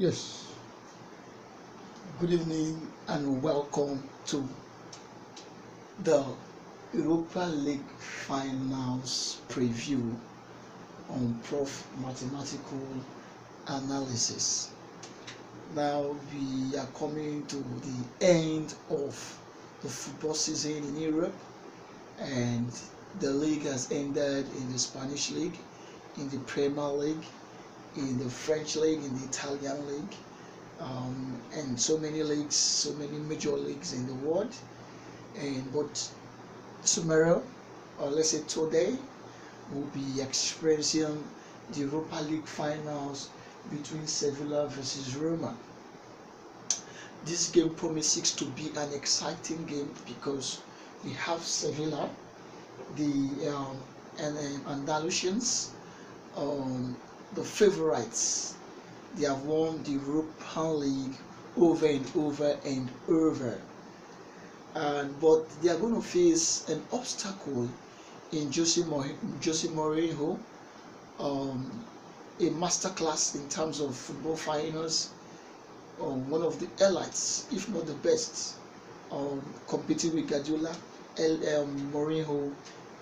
Yes. Good evening and welcome to the Europa League Finals preview on Prof Mathematical Analysis. Now we are coming to the end of the football season in Europe and the league has ended in the Spanish league, in the Premier League, in the French league, in the Italian league, um, and so many leagues, so many major leagues in the world. And but tomorrow, or let's say today, we'll be experiencing the Europa League finals between Sevilla versus Roma. This game promises to be an exciting game because we have Sevilla, the um, and um, Andalusians, um, the favorites. They have won the European League over and over and over. And but they are going to face an obstacle in Jose, Mor- Jose Mourinho, um, a masterclass in terms of football finals, um, one of the elites, if not the best, um, competing with Guardiola. El, um, Mourinho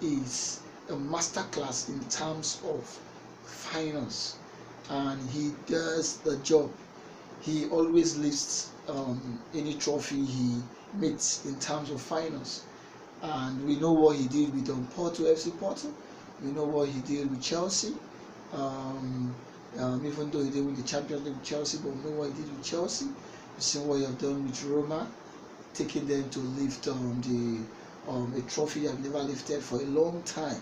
is a masterclass in terms of finance and he does the job. He always lifts um, any trophy he meets in terms of finance and we know what he did with um, Porto FC Porto. We know what he did with Chelsea. Um, um, even though he did with the Champions League with Chelsea but we know what he did with Chelsea. We've seen what he have done with Roma taking them to lift um, the um, a trophy have never lifted for a long time.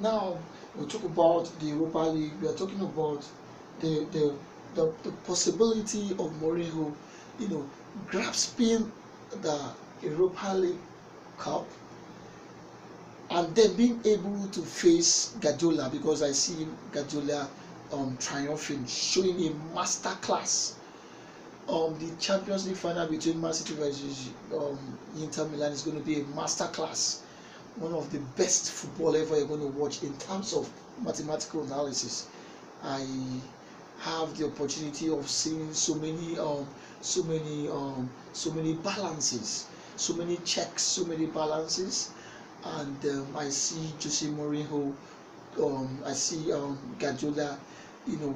Now we talk about the Europa League. We are talking about the the the, the possibility of Mourinho, you know, grasping the Europa League Cup and then being able to face Guardiola because I see Guardiola um, triumphing, showing a master class. Um, the Champions League final between Man City versus um, Inter Milan is going to be a master class one of the best football ever you're going to watch in terms of mathematical analysis. I have the opportunity of seeing so many um so many um so many balances, so many checks, so many balances, and um, I see Jose Mourinho, um I see um Guardiola, you know,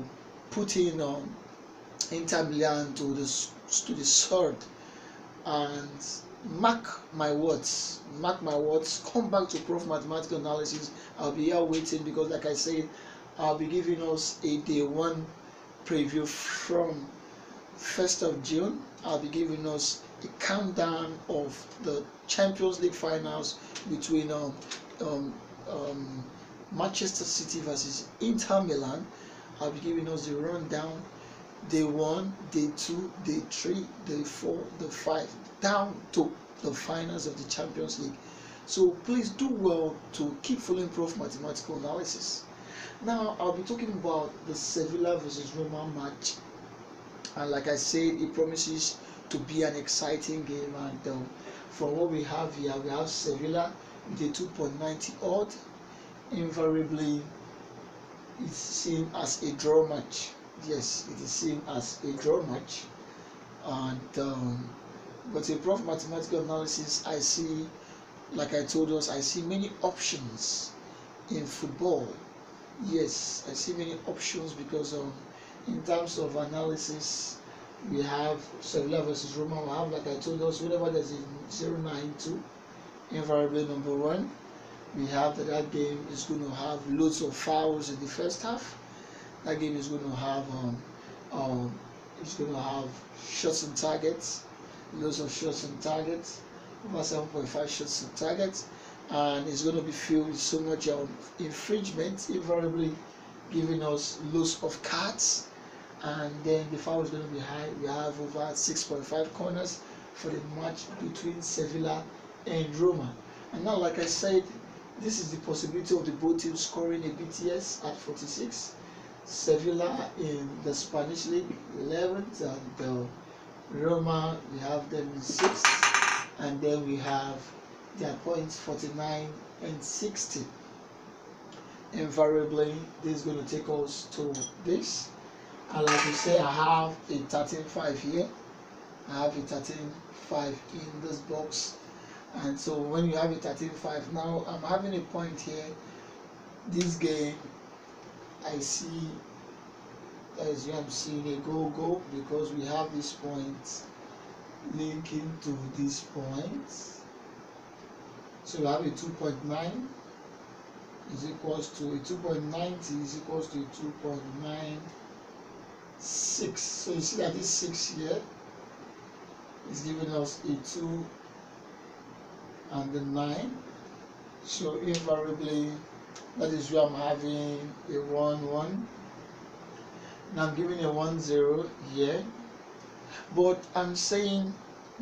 putting um Inter Milan to the to the sword, and mark my words. Mark my words. Come back to prof mathematical analysis. I'll be here waiting because like i said i'll be giving us a day one preview from 1st of june. I'll be giving us a countdown of the champions league finals between um, um, um, manchester city versus inter milan. I'll be giving us the rundown. Day one, day two, day three, day four, day five, down to the finals of the Champions League. So please do well to keep following Prof Mathematical Analysis. Now I'll be talking about the Sevilla versus Roma match, and like I said, it promises to be an exciting game. And um, from what we have here, we have Sevilla with a 2.90 odd. Invariably, it's seen as a draw match yes, it is seen as a draw match. And um, but in prof mathematical analysis, I see, like I told us, I see many options in football. Yes, I see many options because um, in terms of analysis, we have Sevilla versus Roma. We have, like I told us, whenever there's a 092, invariably number one, we have that that game is going to have loads of fouls in the first half that game is going to have um, um, it's going to have shots and targets, loads of shots on target, over 7.5 shots on target, and it's going to be filled with so much um, infringement, invariably giving us loads of cards, and then the foul is going to be high. We have over 6.5 corners for the match between Sevilla and Roma. And now, like I said, this is the possibility of the both teams scoring a BTS at 46 Sevilla in the Spanish League 11th and uh, Roma we have them in 6th and then we have their points 49 and 60 invariably this is going to take us to this. And like you say i have a 13.5 here. I have a 13.5 in this box. And so when you have a 13.5 now i'm having a point here. This game i see as you am seeing a go go because we have this point linking to this point so we have a 2.9 is equals to a 2.90 is equals to a 2.96 so you see that this 6 here is giving us a 2 and the 9 so invariably that is where I'm having a 1 1 now I'm giving a 1 0 here. But I'm saying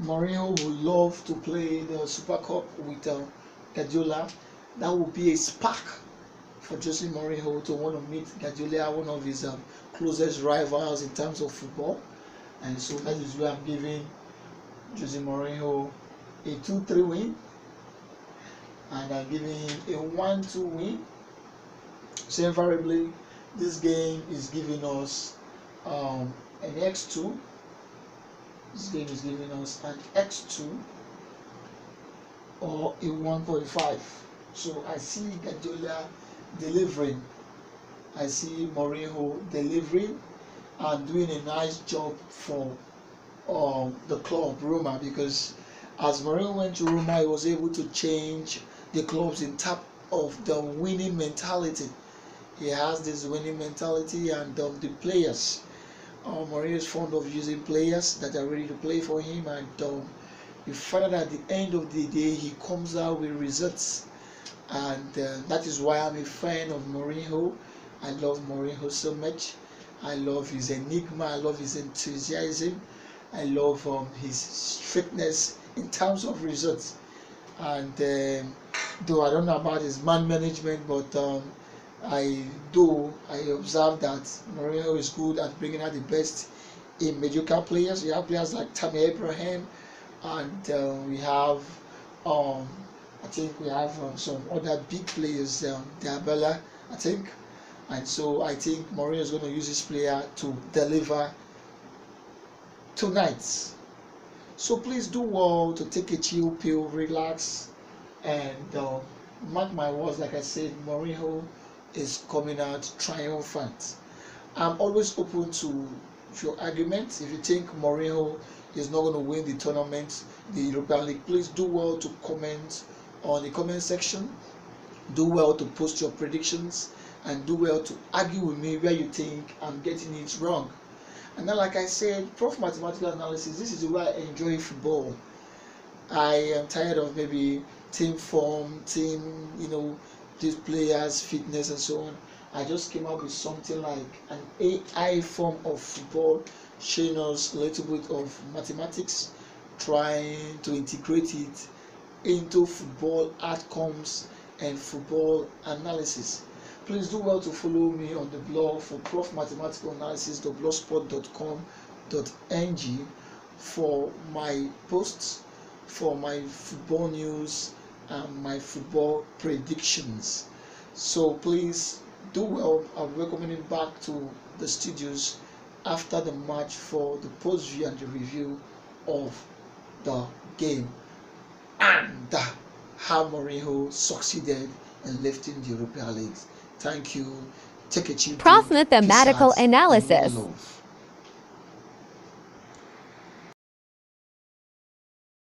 Mourinho would love to play the Super Cup with uh, Guardiola. That would be a spark for Jose Mourinho to want to meet Guardiola one of his um, closest rivals in terms of football. And so that is where I'm giving Jose Mourinho a 2-3 win. And I'm giving him a 1-2 win. So invariably, this game is giving us um, an x2. This game is giving us an x2 or a 1.5. So I see Guardiola delivering. I see Mourinho delivering and doing a nice job for um, the club Roma because as Mourinho went to Roma, he was able to change the clubs in type of the winning mentality. He has this winning mentality and um, the players. Uh, Mourinho is fond of using players that are ready to play for him and um, you find that at the end of the day he comes out with results and uh, that is why I'm a fan of Mourinho. I love Mourinho so much. I love his enigma. I love his enthusiasm. I love um, his strictness in terms of results. And um, though I don't know about his man management, but um, I do I observe that Mourinho is good at bringing out the best in mediocre players. You have players like Tammy Abraham, and uh, we have um, I think we have um, some other big players, um, Dybala, I think, and so I think Mourinho is going to use this player to deliver tonight. So please do well to take a chill pill, relax, and uh, mark my words. Like I said, Mourinho is coming out triumphant. I'm always open to your arguments. If you think Mourinho is not going to win the tournament, the European League, please do well to comment on the comment section. Do well to post your predictions and do well to argue with me where you think I'm getting it wrong. And then, like I said, prof mathematical analysis, this is way I enjoy football. I am tired of maybe team form, team, you know, these players, fitness, and so on. I just came up with something like an AI form of football, showing us a little bit of mathematics, trying to integrate it into football outcomes and football analysis. Please do well to follow me on the blog for Prof Mathematical Analysis, blogspot.com.ng for my posts, for my football news, and my football predictions. So please do well. I'm welcoming back to the studios after the match for the post view and the review of the game and how Mourinho succeeded in lifting the European leagues. Thank you. Take a chill. Prof Mathematical Analysis.